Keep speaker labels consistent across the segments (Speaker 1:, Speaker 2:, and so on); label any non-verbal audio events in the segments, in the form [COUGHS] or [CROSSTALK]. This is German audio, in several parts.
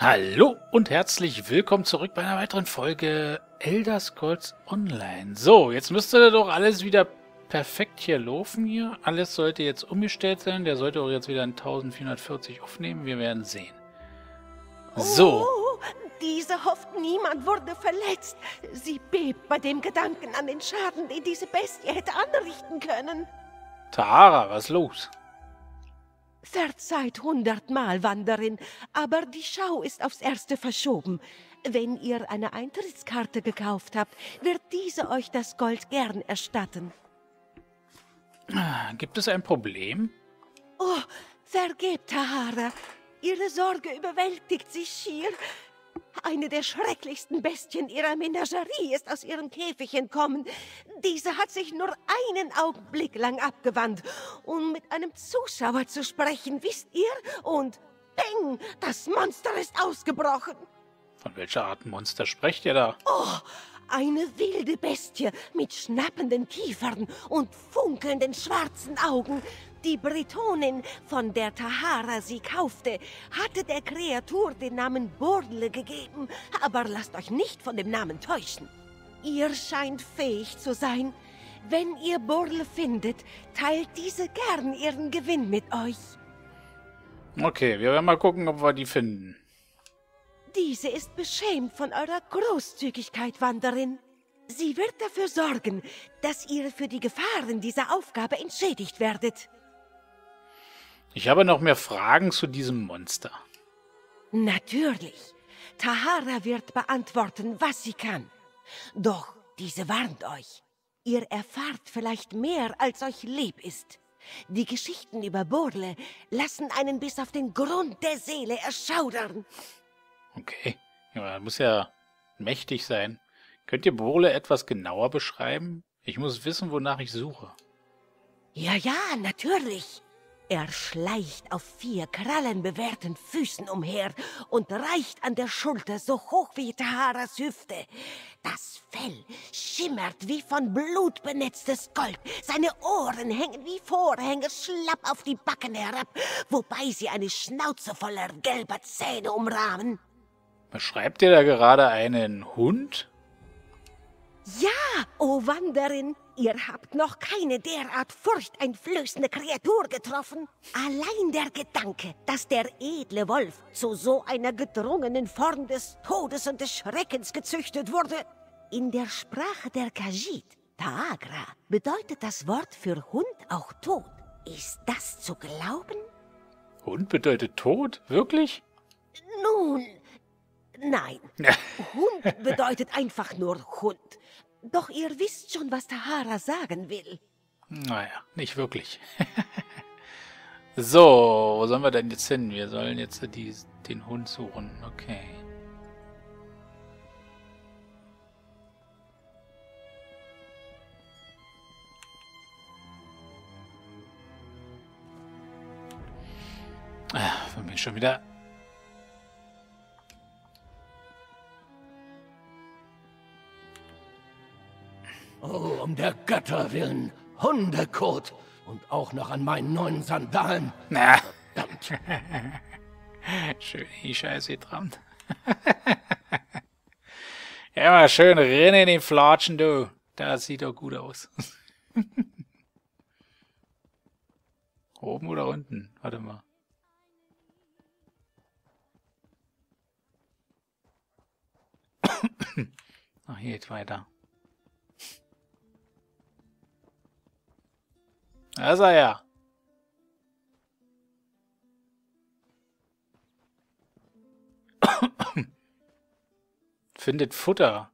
Speaker 1: Hallo und herzlich willkommen zurück bei einer weiteren Folge Elder Scrolls Online. So, jetzt müsste doch alles wieder perfekt hier laufen hier. Alles sollte jetzt umgestellt sein. Der sollte auch jetzt wieder in 1440 aufnehmen. Wir werden sehen. So.
Speaker 2: Oh, diese hofft, niemand wurde verletzt. Sie bebt bei dem Gedanken an den Schaden, den diese Bestie hätte anrichten können.
Speaker 1: Tahara, was los?
Speaker 2: Verzeiht hundertmal, Wanderin, aber die Schau ist aufs Erste verschoben. Wenn ihr eine Eintrittskarte gekauft habt, wird diese euch das Gold gern erstatten.
Speaker 1: Gibt es ein Problem?
Speaker 2: Oh, vergebt, Tahara. Ihre Sorge überwältigt sie schier. Eine der schrecklichsten Bestien ihrer Menagerie ist aus ihrem Käfig entkommen. Diese hat sich nur einen Augenblick lang abgewandt, um mit einem Zuschauer zu sprechen, wisst ihr? Und Peng, das Monster ist ausgebrochen.
Speaker 1: Von welcher Art Monster sprecht ihr da?
Speaker 2: Oh, eine wilde Bestie mit schnappenden Kiefern und funkelnden schwarzen Augen. Die Bretonin, von der Tahara sie kaufte, hatte der Kreatur den Namen Bordle gegeben, aber lasst euch nicht von dem Namen täuschen. Ihr scheint fähig zu sein. Wenn ihr Bordle findet, teilt diese gern ihren Gewinn mit euch.
Speaker 1: Okay, wir werden mal gucken, ob wir die finden.
Speaker 2: Diese ist beschämt von eurer Großzügigkeit, Wanderin. Sie wird dafür sorgen, dass ihr für die Gefahren dieser Aufgabe entschädigt werdet.
Speaker 1: Ich habe noch mehr Fragen zu diesem Monster.
Speaker 2: Natürlich. Tahara wird beantworten, was sie kann. Doch diese warnt euch. Ihr erfahrt vielleicht mehr, als euch lieb ist. Die Geschichten über Borle lassen einen bis auf den Grund der Seele erschaudern.
Speaker 1: Okay. Ja, muss ja mächtig sein. Könnt ihr Borle etwas genauer beschreiben? Ich muss wissen, wonach ich suche.
Speaker 2: Ja, ja, natürlich. Er schleicht auf vier krallenbewehrten Füßen umher und reicht an der Schulter so hoch wie Taharas Hüfte. Das Fell schimmert wie von Blut benetztes Gold. Seine Ohren hängen wie Vorhänge schlapp auf die Backen herab, wobei sie eine Schnauze voller gelber Zähne umrahmen.
Speaker 1: Beschreibt ihr da gerade einen Hund?
Speaker 2: Ja, o oh Wanderin, ihr habt noch keine derart furchteinflößende Kreatur getroffen. Allein der Gedanke, dass der edle Wolf zu so einer gedrungenen Form des Todes und des Schreckens gezüchtet wurde. In der Sprache der Kajit, Taagra, bedeutet das Wort für Hund auch Tod. Ist das zu glauben?
Speaker 1: Hund bedeutet Tod? Wirklich?
Speaker 2: Nun, nein. [LAUGHS] Hund bedeutet einfach nur Hund. Doch ihr wisst schon, was Tahara sagen will.
Speaker 1: Naja, nicht wirklich. [LAUGHS] so, wo sollen wir denn jetzt hin? Wir sollen jetzt die, den Hund suchen. Okay. Ah, von mir schon wieder
Speaker 3: Oh, um der Götter willen. Hundekot. Und auch noch an meinen neuen Sandalen.
Speaker 1: Na. Verdammt. [LAUGHS] schön die Scheiße getrammt. [LAUGHS] ja, mal schön rennen in den Flatschen, du. Das sieht doch gut aus. [LAUGHS] Oben oder unten? Warte mal. [COUGHS] Ach, hier geht's weiter. Da ist er ja. Findet Futter.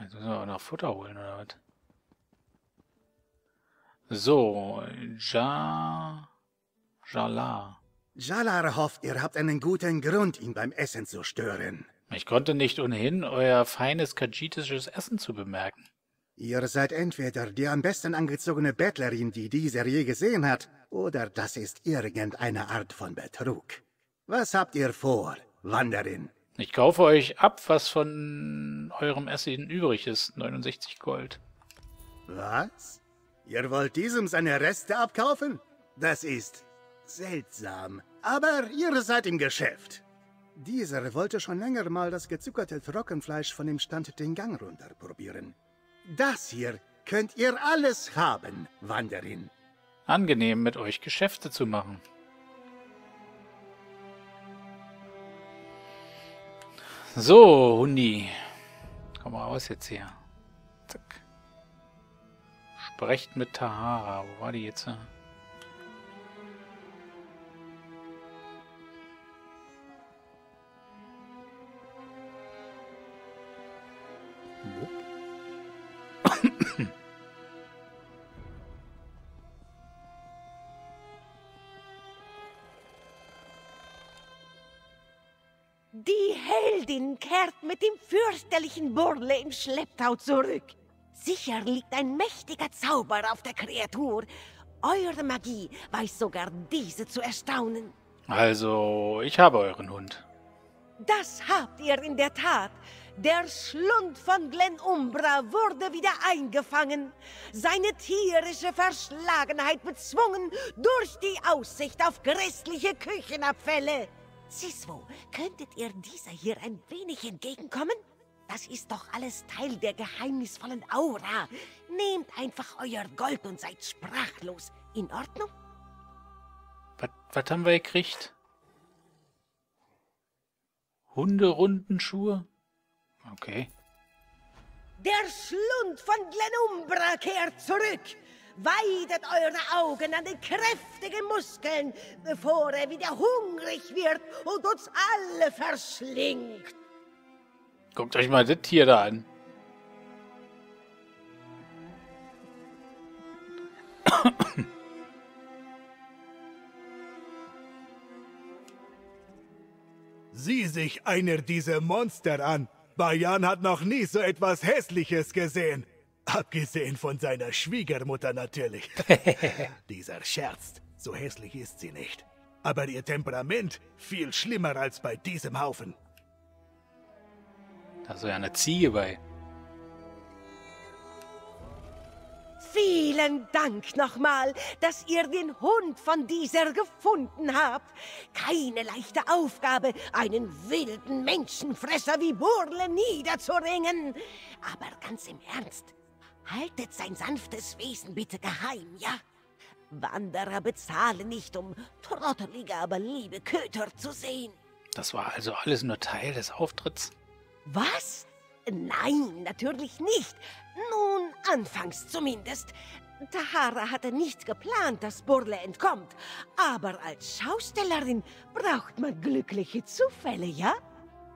Speaker 1: Jetzt müssen wir auch noch Futter holen, oder was? So, Ja... Jala.
Speaker 4: Jalar hofft, ihr habt einen guten Grund, ihn beim Essen zu stören.
Speaker 1: Ich konnte nicht ohnehin euer feines kajitisches Essen zu bemerken.
Speaker 4: Ihr seid entweder die am besten angezogene Bettlerin, die dieser je gesehen hat, oder das ist irgendeine Art von Betrug. Was habt ihr vor, Wanderin?
Speaker 1: Ich kaufe euch ab, was von eurem Essen übrig ist. 69 Gold.
Speaker 4: Was? Ihr wollt diesem seine Reste abkaufen? Das ist Seltsam. Aber ihr seid im Geschäft. Dieser wollte schon länger mal das gezuckerte Trockenfleisch von dem Stand den Gang runter probieren. Das hier könnt ihr alles haben, Wanderin.
Speaker 1: Angenehm, mit euch Geschäfte zu machen. So, Hundi. Komm mal raus jetzt hier. Zack. Sprecht mit Tahara. Wo war die jetzt?
Speaker 2: Heldin kehrt mit dem fürchterlichen Burle im Schlepptau zurück. Sicher liegt ein mächtiger Zauber auf der Kreatur. Eure Magie weiß sogar diese zu erstaunen.
Speaker 1: Also, ich habe euren Hund.
Speaker 2: Das habt ihr in der Tat. Der Schlund von Glen Umbra wurde wieder eingefangen. Seine tierische Verschlagenheit bezwungen durch die Aussicht auf grässliche Küchenabfälle. Siswo, könntet ihr dieser hier ein wenig entgegenkommen? Das ist doch alles Teil der geheimnisvollen Aura. Nehmt einfach euer Gold und seid sprachlos. In Ordnung?
Speaker 1: Was, haben wir gekriegt? Hunderundenschuhe? Okay.
Speaker 2: Der Schlund von Glenumbra kehrt zurück. Weidet eure Augen an den kräftigen Muskeln, bevor er wieder hungrig wird und uns alle verschlingt.
Speaker 1: Guckt euch mal das Tier da an.
Speaker 5: Sieh sich einer dieser Monster an. Bayan hat noch nie so etwas Hässliches gesehen. Abgesehen von seiner Schwiegermutter natürlich. [LAUGHS] Dieser scherzt. So hässlich ist sie nicht. Aber ihr Temperament viel schlimmer als bei diesem Haufen.
Speaker 1: Da ist ja eine Ziege bei.
Speaker 2: Vielen Dank nochmal, dass ihr den Hund von dieser gefunden habt. Keine leichte Aufgabe, einen wilden Menschenfresser wie Burle niederzuringen. Aber ganz im Ernst, haltet sein sanftes Wesen bitte geheim, ja? Wanderer bezahlen nicht, um trottelige, aber liebe Köter zu sehen.
Speaker 1: Das war also alles nur Teil des Auftritts?
Speaker 2: Was? Nein, natürlich nicht. Nun, anfangs zumindest. Tahara hatte nicht geplant, dass Burle entkommt. Aber als Schaustellerin braucht man glückliche Zufälle, ja?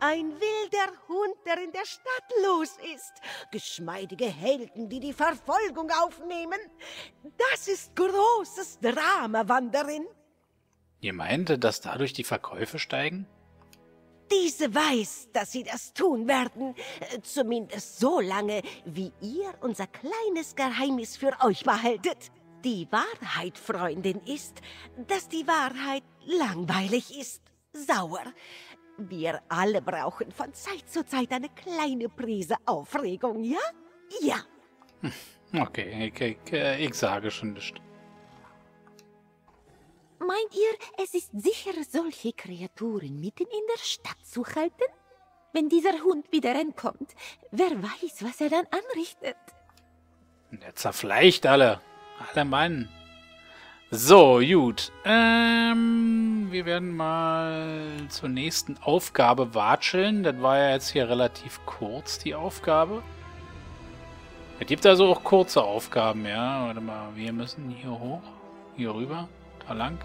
Speaker 2: Ein wilder Hund, der in der Stadt los ist. Geschmeidige Helden, die die Verfolgung aufnehmen. Das ist großes Drama, Wanderin.
Speaker 1: Ihr meint, dass dadurch die Verkäufe steigen?
Speaker 2: Diese weiß, dass sie das tun werden. Äh, Zumindest so lange, wie ihr unser kleines Geheimnis für euch behaltet. Die Wahrheit, Freundin, ist, dass die Wahrheit langweilig ist, sauer. Wir alle brauchen von Zeit zu Zeit eine kleine Prise Aufregung, ja? Ja.
Speaker 1: Okay, ich, ich, äh, ich sage schon nicht.
Speaker 6: Meint ihr, es ist sicher, solche Kreaturen mitten in der Stadt zu halten? Wenn dieser Hund wieder entkommt, wer weiß, was er dann anrichtet.
Speaker 1: Der zerfleischt alle. Alle Mann. So, gut. Ähm, wir werden mal zur nächsten Aufgabe watscheln. Das war ja jetzt hier relativ kurz, die Aufgabe. Es gibt also auch kurze Aufgaben, ja. Warte mal, wir müssen hier hoch. Hier rüber. Da lang.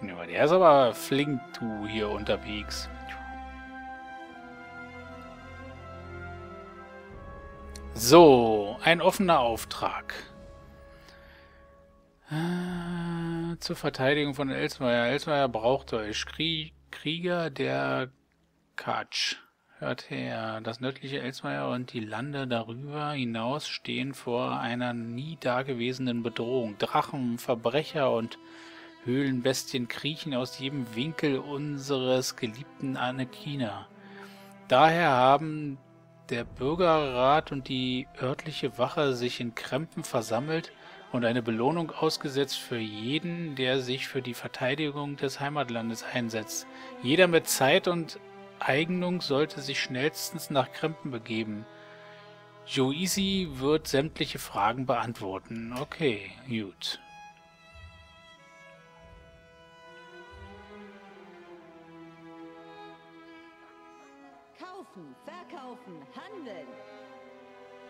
Speaker 1: Ja, der ist aber flink, du, hier unterwegs. So, ein offener Auftrag. Äh, zur Verteidigung von Elsmeier. Elsmeier braucht euch. Krie Krieger der Katsch. Hört her, das nördliche Elsmeier und die Lande darüber hinaus stehen vor einer nie dagewesenen Bedrohung. Drachen, Verbrecher und Höhlenbestien kriechen aus jedem Winkel unseres geliebten Anekina. Daher haben der Bürgerrat und die örtliche Wache sich in Krempen versammelt und eine Belohnung ausgesetzt für jeden, der sich für die Verteidigung des Heimatlandes einsetzt. Jeder mit Zeit und Eignung sollte sich schnellstens nach Krempen begeben. Joisi wird sämtliche Fragen beantworten. Okay, gut.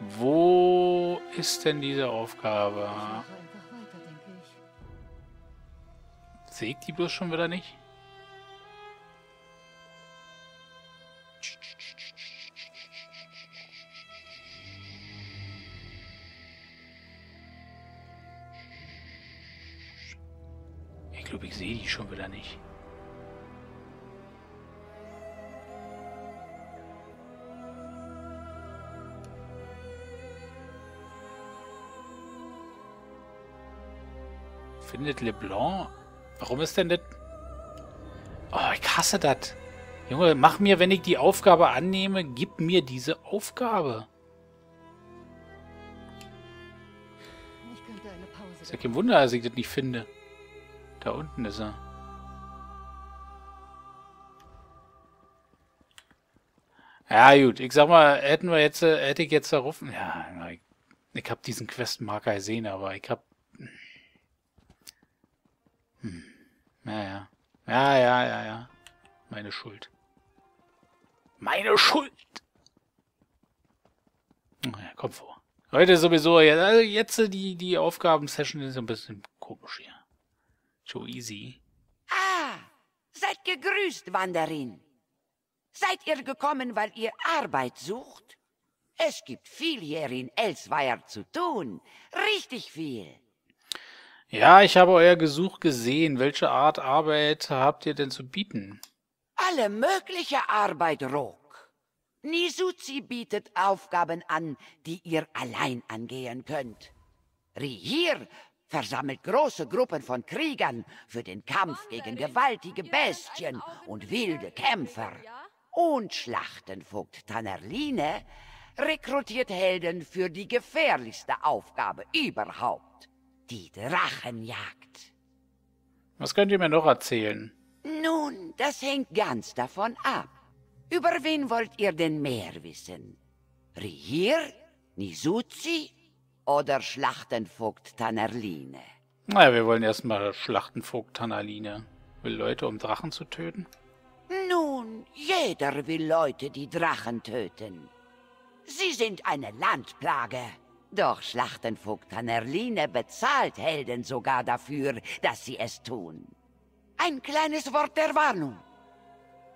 Speaker 1: Wo ist denn diese Aufgabe?
Speaker 7: Denke ich.
Speaker 1: Die bloß schon wieder nicht? Ich glaube, ich sehe die schon wieder nicht. Findet LeBlanc. Warum ist denn das? Oh, ich hasse das. Junge, mach mir, wenn ich die Aufgabe annehme, gib mir diese Aufgabe.
Speaker 7: Ich könnte eine Pause.
Speaker 1: Ist ja kein Wunder, dass ich das nicht finde. Da unten ist er. Ja, gut. Ich sag mal, hätten wir jetzt, äh, hätte ich jetzt darauf. Ja, na, ich, ich habe diesen Questmarker gesehen, aber ich hab. Ja, ja. Ja, ja, ja, ja. Meine Schuld. Meine Schuld! Naja, komm vor. Heute sowieso, ja, also jetzt äh, die, die Aufgabensession ist ein bisschen komisch hier. So easy.
Speaker 8: Ah, seid gegrüßt, Wanderin. Seid ihr gekommen, weil ihr Arbeit sucht? Es gibt viel hier in Elsweier zu tun. Richtig viel.
Speaker 1: Ja, ich habe euer Gesuch gesehen. Welche Art Arbeit habt ihr denn zu bieten?
Speaker 8: Alle mögliche Arbeit, Rook. Nisuzi bietet Aufgaben an, die ihr allein angehen könnt. Rihir versammelt große Gruppen von Kriegern für den Kampf gegen gewaltige Bestien und wilde Kämpfer. Und Schlachtenvogt Tannerline rekrutiert Helden für die gefährlichste Aufgabe überhaupt, die Drachenjagd.
Speaker 1: Was könnt ihr mir noch erzählen?
Speaker 8: Nun, das hängt ganz davon ab. Über wen wollt ihr denn mehr wissen? Rihir, Nisuzi oder Schlachtenvogt Tannerline?
Speaker 1: Naja, wir wollen erstmal Schlachtenvogt Tanaline. Will Leute, um Drachen zu töten?
Speaker 8: Nun, jeder will Leute, die Drachen töten. Sie sind eine Landplage. Doch Schlachtenvogt Tannerline bezahlt Helden sogar dafür, dass sie es tun. Ein kleines Wort der Warnung.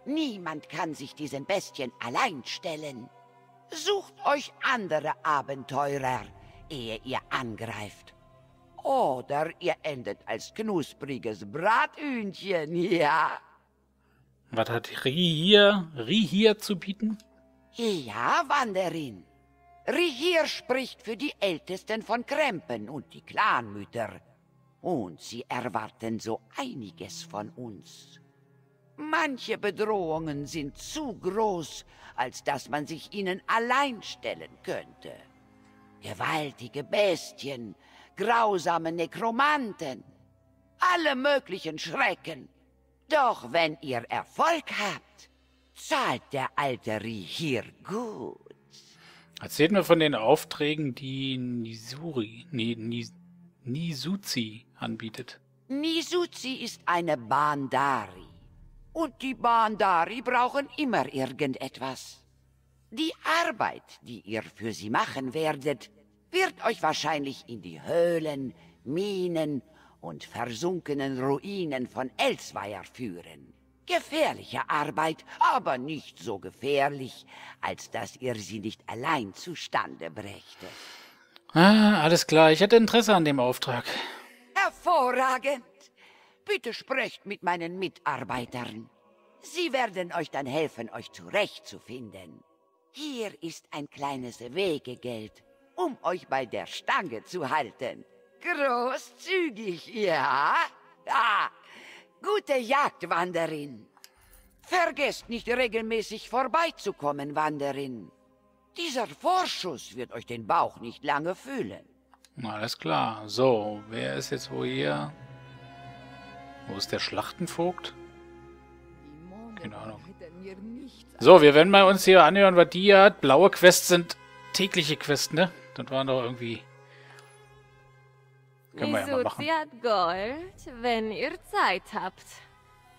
Speaker 8: Niemand kann sich diesen Bestien allein stellen. Sucht euch andere Abenteurer, ehe ihr angreift. Oder ihr endet als knuspriges Brathühnchen, ja?
Speaker 1: Was hat Rihir, Rihir zu bieten?
Speaker 8: Ja, Wanderin. Rihir spricht für die Ältesten von Krempen und die Clanmütter. Und sie erwarten so einiges von uns. Manche Bedrohungen sind zu groß, als dass man sich ihnen allein stellen könnte. Gewaltige Bestien, grausame Nekromanten, alle möglichen Schrecken. Doch wenn ihr Erfolg habt, zahlt der alte Rihir gut.
Speaker 1: Erzählt mir von den Aufträgen, die Nisuri, Nisuzi anbietet.
Speaker 8: Nisuzi ist eine Bandari. Und die Bandari brauchen immer irgendetwas. Die Arbeit, die ihr für sie machen werdet, wird euch wahrscheinlich in die Höhlen, Minen und versunkenen Ruinen von Elsweier führen. Gefährliche Arbeit, aber nicht so gefährlich, als dass ihr sie nicht allein zustande brächte.
Speaker 1: Ah, alles klar. Ich hätte Interesse an dem Auftrag.
Speaker 8: Hervorragend! Bitte sprecht mit meinen Mitarbeitern. Sie werden euch dann helfen, euch zurechtzufinden. Hier ist ein kleines Wegegeld, um euch bei der Stange zu halten. Großzügig, ja? Ah, gute Jagd, Wanderin. Vergesst nicht regelmäßig vorbeizukommen, Wanderin. Dieser Vorschuss wird euch den Bauch nicht lange füllen.
Speaker 1: Alles klar. So, wer ist jetzt wo hier? Wo ist der Schlachtenvogt? Keine Ahnung. So, wir werden mal uns hier anhören, was die hat. Blaue Quests sind tägliche Quests, ne? Das waren doch irgendwie... Können wir ja mal machen.
Speaker 9: Nisuzi hat Gold, wenn ihr Zeit habt.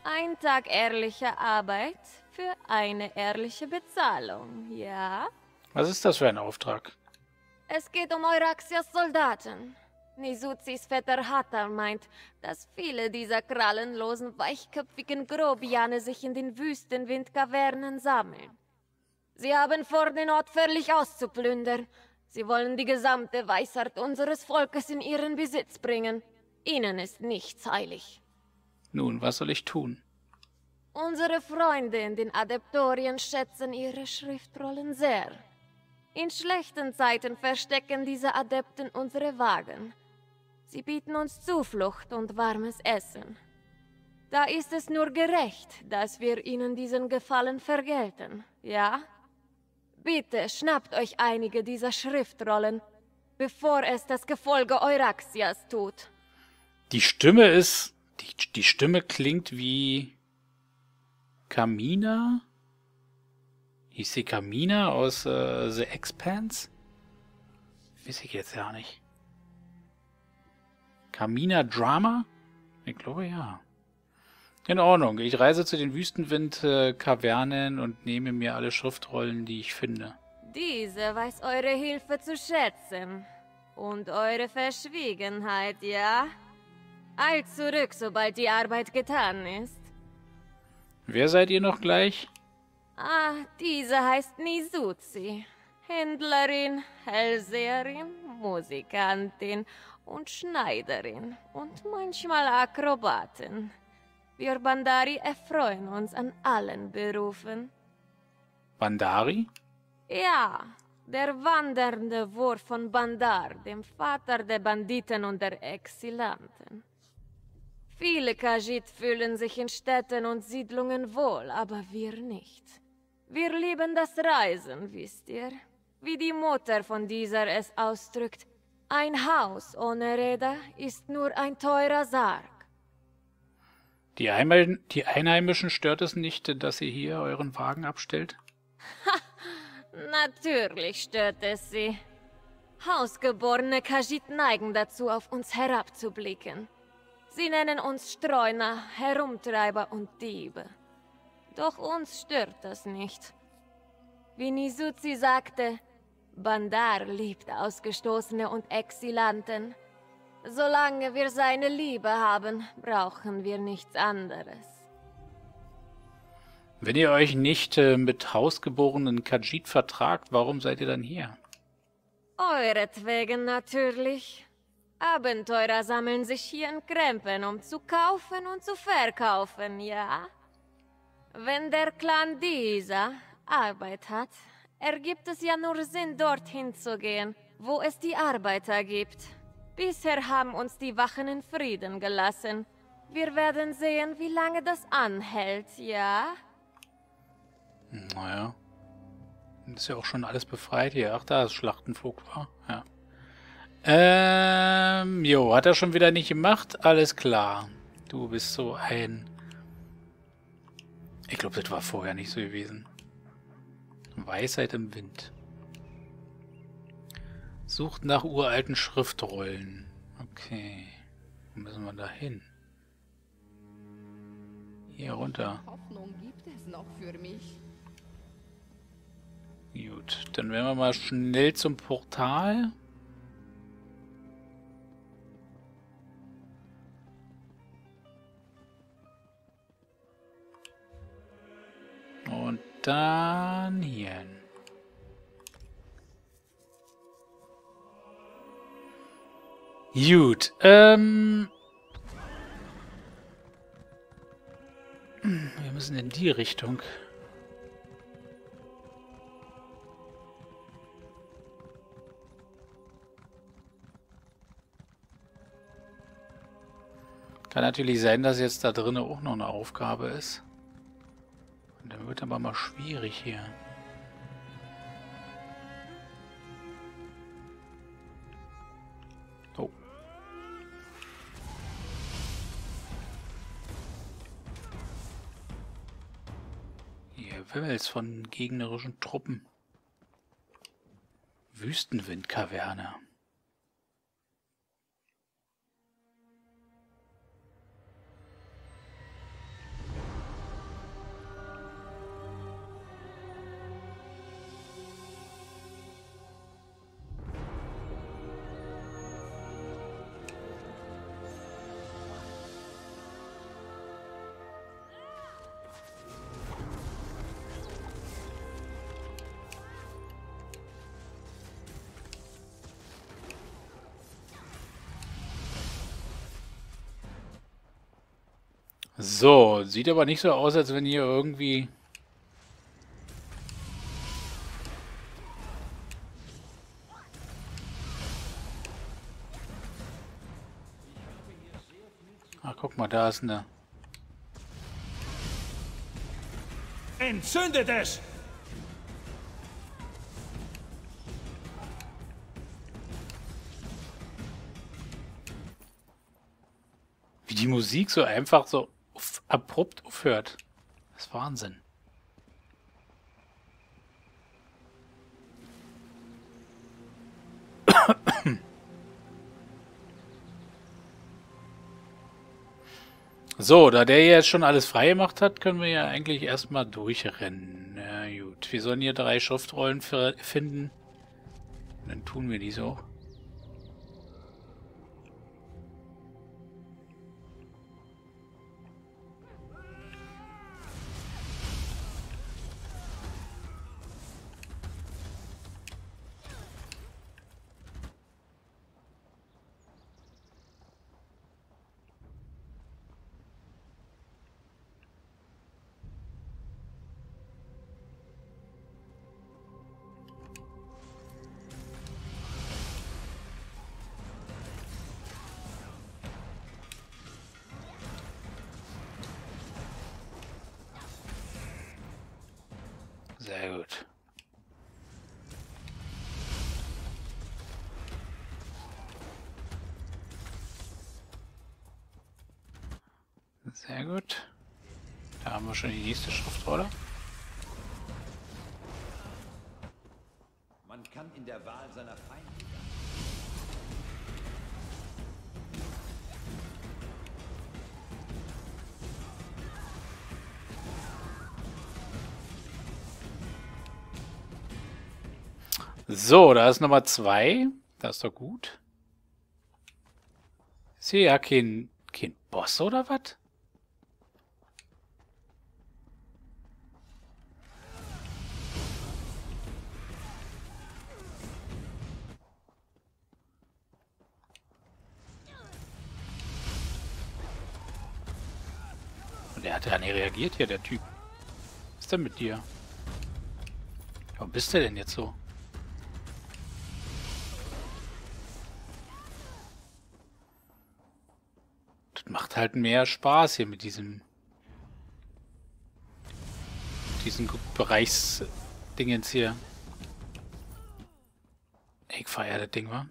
Speaker 9: Ein Tag ehrliche Arbeit für eine ehrliche Bezahlung, ja?
Speaker 1: Was ist das für ein Auftrag?
Speaker 9: Es geht um Euraxias Soldaten. Nisuzis Vetter Hatar meint, dass viele dieser krallenlosen, weichköpfigen Grobiane sich in den Wüstenwindkavernen sammeln. Sie haben vor, den Ort völlig auszuplündern. Sie wollen die gesamte Weisheit unseres Volkes in ihren Besitz bringen. Ihnen ist nichts heilig.
Speaker 1: Nun, was soll ich tun?
Speaker 9: Unsere Freunde in den Adeptorien schätzen ihre Schriftrollen sehr. In schlechten Zeiten verstecken diese Adepten unsere Wagen. Sie bieten uns Zuflucht und warmes Essen. Da ist es nur gerecht, dass wir ihnen diesen Gefallen vergelten, ja? Bitte schnappt euch einige dieser Schriftrollen, bevor es das Gefolge Euraxias tut.
Speaker 1: Die Stimme ist... Die, die Stimme klingt wie... Kamina? Hieß sie Kamina aus äh, The Expanse? Weiß ich jetzt ja nicht. Kamina Drama? Ich glaube ja. In Ordnung. Ich reise zu den Wüstenwind-Kavernen und nehme mir alle Schriftrollen, die ich finde.
Speaker 9: Diese weiß eure Hilfe zu schätzen. Und eure Verschwiegenheit, ja? Eilt zurück, sobald die Arbeit getan ist.
Speaker 1: Wer seid ihr noch gleich?
Speaker 9: Ah, diese heißt Nisuzi. Händlerin, Hellseherin, Musikantin und Schneiderin und manchmal Akrobatin. Wir Bandari erfreuen uns an allen Berufen.
Speaker 1: Bandari?
Speaker 9: Ja, der wandernde Wurf von Bandar, dem Vater der Banditen und der Exilanten. Viele Kajit fühlen sich in Städten und Siedlungen wohl, aber wir nicht. Wir lieben das Reisen, wisst ihr? Wie die Mutter von dieser es ausdrückt, ein Haus ohne Räder ist nur ein teurer Sarg.
Speaker 1: Die, Einheim die Einheimischen stört es nicht, dass ihr hier euren Wagen abstellt?
Speaker 9: Ha, [LAUGHS] natürlich stört es sie. Hausgeborene Kajit neigen dazu, auf uns herabzublicken. Sie nennen uns Streuner, Herumtreiber und Diebe. Doch uns stört das nicht. Wie Nisuzi sagte, Bandar liebt Ausgestoßene und Exilanten. Solange wir seine Liebe haben, brauchen wir nichts anderes.
Speaker 1: Wenn ihr euch nicht äh, mit hausgeborenen Kajit vertragt, warum seid ihr dann hier?
Speaker 9: Euretwegen natürlich. Abenteurer sammeln sich hier in Krempen, um zu kaufen und zu verkaufen, ja? Wenn der Clan dieser Arbeit hat, ergibt es ja nur Sinn, dorthin zu gehen, wo es die Arbeiter gibt. Bisher haben uns die Wachen in Frieden gelassen. Wir werden sehen, wie lange das anhält, ja?
Speaker 1: Naja. Ist ja auch schon alles befreit hier. Ach, da ist Schlachtenvogt, war. Ja. Ähm, jo, hat er schon wieder nicht gemacht? Alles klar. Du bist so ein... Ich glaube, das war vorher nicht so gewesen. Weisheit im Wind. Sucht nach uralten Schriftrollen. Okay. Wo müssen wir da hin? Hier runter.
Speaker 10: Hoffnung gibt es noch für mich.
Speaker 1: Gut, dann werden wir mal schnell zum Portal. Und dann hier. Gut, ähm... Wir müssen in die Richtung. Kann natürlich sein, dass jetzt da drinnen auch noch eine Aufgabe ist. Und dann wird aber mal schwierig hier. Gewimmels von gegnerischen Truppen. Wüstenwindkaverne. So, sieht aber nicht so aus, als wenn hier irgendwie... Ach, guck mal, da ist eine...
Speaker 3: Entzündet es!
Speaker 1: Wie die Musik so einfach so abrupt aufhört. Das ist Wahnsinn. So, da der jetzt schon alles frei gemacht hat, können wir ja eigentlich erstmal durchrennen. Ja gut, wir sollen hier drei Schriftrollen finden. Dann tun wir die so. Sehr gut. Sehr gut. Da haben wir schon die nächste Schriftrolle.
Speaker 11: Man kann in der Wahl seiner Feinde
Speaker 1: So, da ist Nummer zwei. Das ist doch gut. Ist hier ja kein, kein Boss oder was? Der hat ja nicht reagiert hier, der Typ. Was ist denn mit dir? Warum bist du denn jetzt so? Halt mehr Spaß hier mit diesem diesen Bereichsdingens hier. Ich feier das Ding, wa?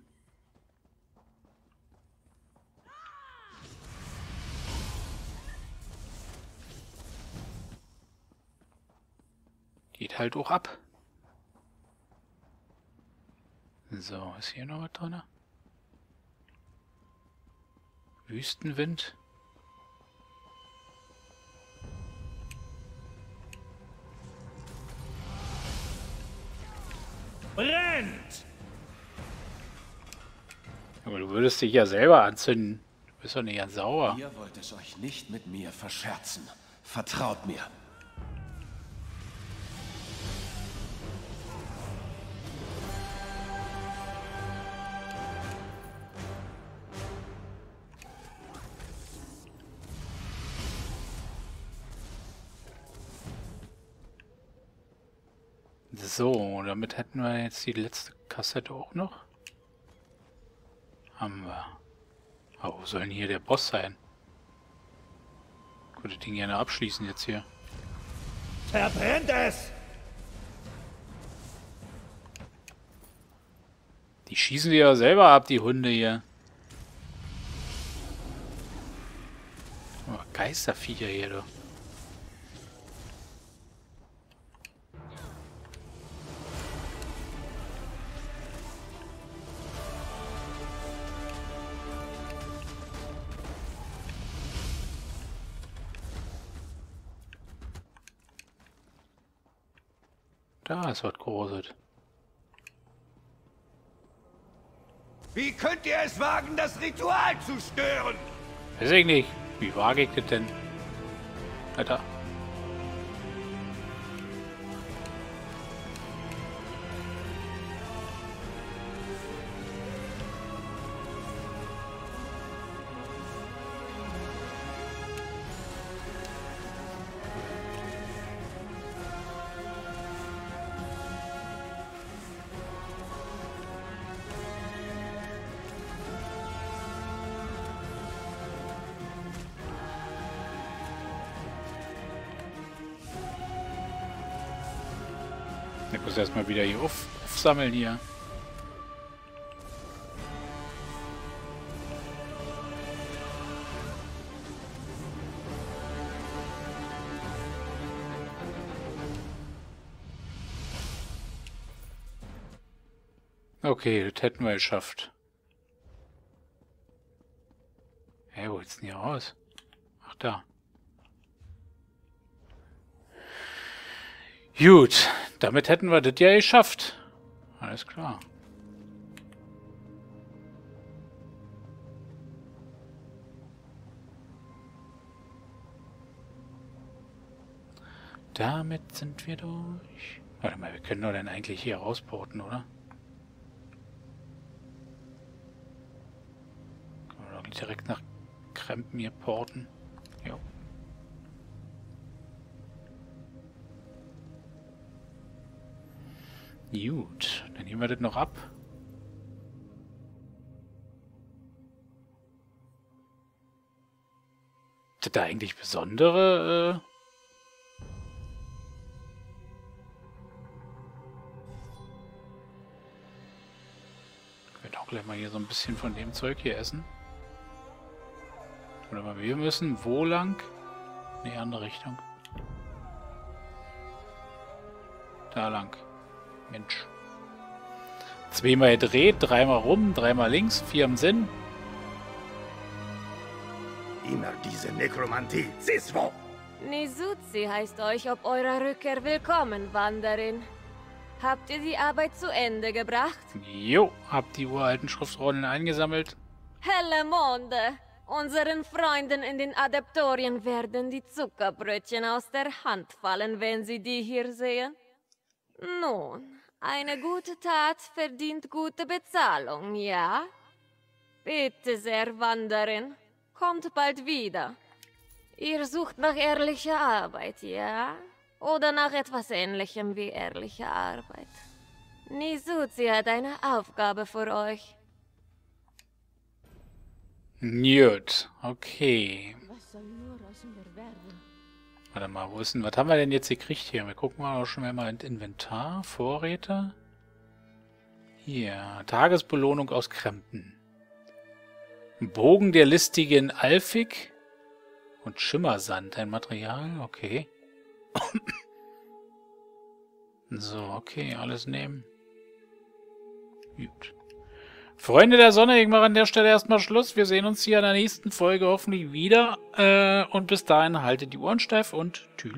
Speaker 1: Geht halt auch ab. So, ist hier noch was drin? Wüstenwind.
Speaker 3: Brennt!
Speaker 1: Aber du würdest dich ja selber anzünden. Du bist doch nicht ganz sauer.
Speaker 11: Ihr wollt es euch nicht mit mir verscherzen. Vertraut mir.
Speaker 1: So, damit hätten wir jetzt die letzte Kassette auch noch. Haben wir. Aber wo soll denn hier der Boss sein? Ich würde den gerne abschließen jetzt hier.
Speaker 3: Verbrennt es!
Speaker 1: Die schießen die ja selber ab, die Hunde hier. Oh, Geisterviecher hier, du. Ist was Großes.
Speaker 3: Wie könnt ihr es wagen, das Ritual zu stören?
Speaker 1: Weiß ich nicht. Wie wage ich das denn? Alter. Muss erstmal wieder hier auf, aufsammeln hier. Okay, das hätten wir geschafft. Hä, hey, wo ist denn hier raus? Ach, da. Gut, damit hätten wir das ja geschafft. Alles klar. Damit sind wir durch. Warte mal, wir können doch dann eigentlich hier rausporten, oder? Können wir doch direkt nach Krempen hier porten. Jo. Gut, dann nehmen wir das noch ab. Ist das da eigentlich besondere... Äh gleich mal hier so ein bisschen von dem Zeug hier essen. Oder mal wir müssen wo lang? Ne, andere Richtung. Da lang. Mensch. Zweimal gedreht, dreimal rum, dreimal links, vier im Sinn.
Speaker 4: Immer diese Nekromantie. Siswo!
Speaker 9: Nizuzi heißt euch ob eurer Rückkehr willkommen, Wanderin. Habt ihr die Arbeit zu Ende gebracht?
Speaker 1: Jo, habt die uralten Schriftrollen eingesammelt.
Speaker 9: Helle Monde! Unseren Freunden in den Adeptorien werden die Zuckerbrötchen aus der Hand fallen, wenn sie die hier sehen. Nun, eine gute Tat verdient gute Bezahlung, ja? Bitte sehr, Wanderin. Kommt bald wieder. Ihr sucht nach ehrlicher Arbeit, ja? Oder nach etwas ähnlichem wie ehrliche Arbeit. Nizuzi hat eine Aufgabe für euch.
Speaker 1: Gut, okay.
Speaker 6: Was soll nur aus mir werden?
Speaker 1: Warte mal, wo ist denn, was haben wir denn jetzt gekriegt hier? Wir gucken mal auch schon mal ins Inventar, Vorräte. Hier, Tagesbelohnung aus Krempen. Bogen der listigen Alfig und Schimmersand, ein Material, okay. so, okay, alles nehmen. Gut. Freunde der Sonne, ich mache an der Stelle erstmal Schluss. Wir sehen uns hier in der nächsten Folge hoffentlich wieder. Äh, und bis dahin haltet die Ohren steif und tschüss.